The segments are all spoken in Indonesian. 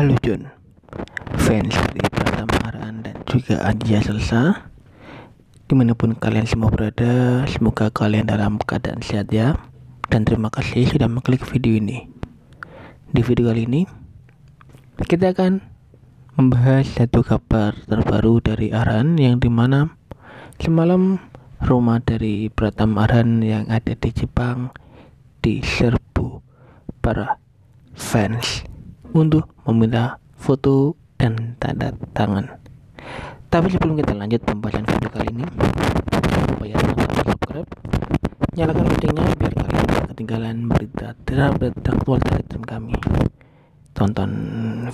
Halo John, fans dari Pratama dan juga Adia Selsa. Di mana pun kalian semua berada, semoga kalian dalam keadaan sehat ya. Dan terima kasih sudah mengklik video ini. Di video kali ini, kita akan membahas satu kabar terbaru dari Arhan Yang di mana semalam rumah dari Pratama Arhan yang ada di Jepang diserbu para fans untuk meminta foto dan tanda tangan. Tapi sebelum kita lanjut pembahasan video kali ini, ya subscribe, nyalakan loncengnya biar kalian tidak ketinggalan berita teraktual dari tim kami. Tonton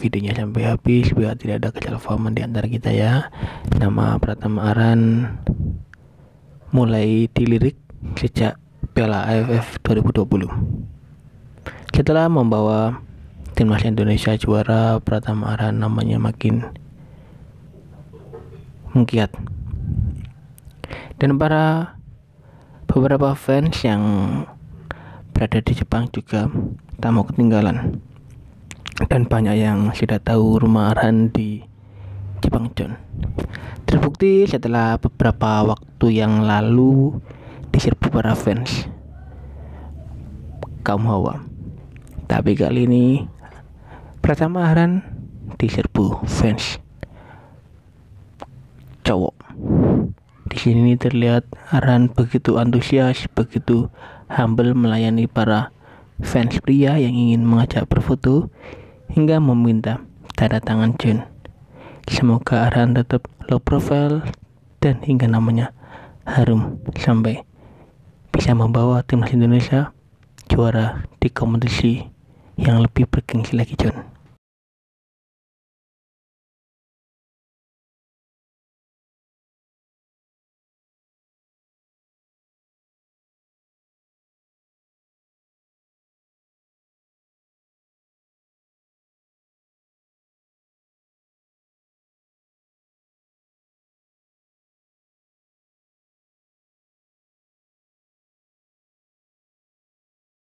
videonya sampai habis biar tidak ada kesalahpahaman di antara kita ya. Nama Pratama Aran mulai dilirik sejak Piala AFF 2020. Setelah membawa timnas Indonesia juara Pratama Arhan namanya makin mengkiat. Dan para beberapa fans yang berada di Jepang juga tak mau ketinggalan. Dan banyak yang sudah tahu rumah Arhan di Jepang John. Terbukti setelah beberapa waktu yang lalu diserbu para fans kaum hawa. Tapi kali ini Pertama Aran diserbu fans cowok. Di sini terlihat Aran begitu antusias, begitu humble melayani para fans pria yang ingin mengajak berfoto hingga meminta tanda tangan Jun. Semoga Aran tetap low profile dan hingga namanya harum sampai bisa membawa timnas Indonesia juara di kompetisi yang lebih bergengsi lagi John.